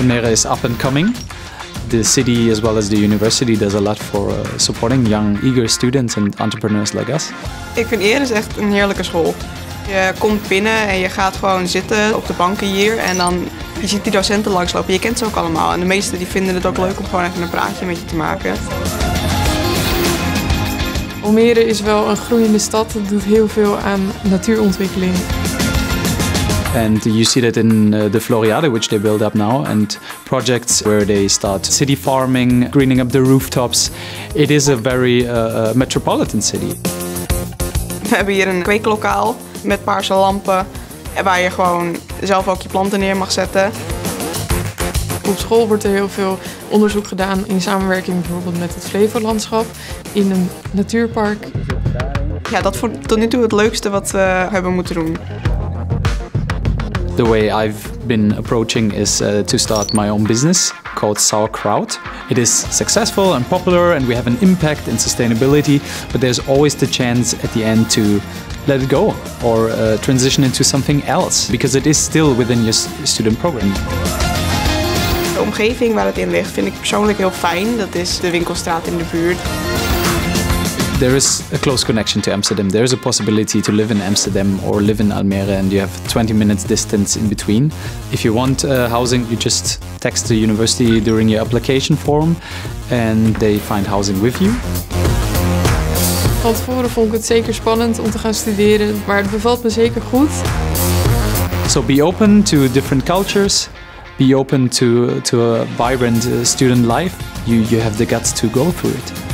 Almere is up and coming. The city as well as the university does a lot for uh, supporting young, eager students and entrepreneurs like us. Ik vind Eer is echt een heerlijke school. Je komt binnen en je gaat gewoon zitten op de banken hier en dan je ziet die docenten langslopen. Je kent ze ook allemaal en de meesten die vinden het ook leuk om gewoon even een praatje met je te maken. Almere is wel een groeiende stad. Het doet heel veel aan natuurontwikkeling. And you see that in uh, the Floriade, which they build up now, and projects where they start city farming, greening up the rooftops. It is a very uh, uh, metropolitan city. We hebben hier een kweeklokaal met paarse lampen en waar je gewoon zelf ook je planten neer mag zetten. Op school wordt er heel veel onderzoek gedaan in samenwerking bijvoorbeeld met het Flevolandschap in een natuurpark. Ja, dat vond ik tot nu toe het leukste wat we hebben moeten doen. The way I've been approaching is uh, to start my own business called Sauerkraut. It is successful and popular, and we have an impact in sustainability, but there's always the chance at the end to let it go or uh, transition into something else because it is still within your student program. De omgeving waar het in ligt vind ik persoonlijk heel fijn. Dat is de winkelstraat in de buurt. There is a close connection to Amsterdam. There is a possibility to live in Amsterdam or live in Almere, and you have 20 minutes distance in between. If you want uh, housing, you just text the university during your application form, and they find housing with you. Van tevoren vond ik het zeker spannend om te gaan studeren, maar het bevalt me zeker goed. So be open to different cultures. Be open to to a vibrant uh, student life. You you have the guts to go through it.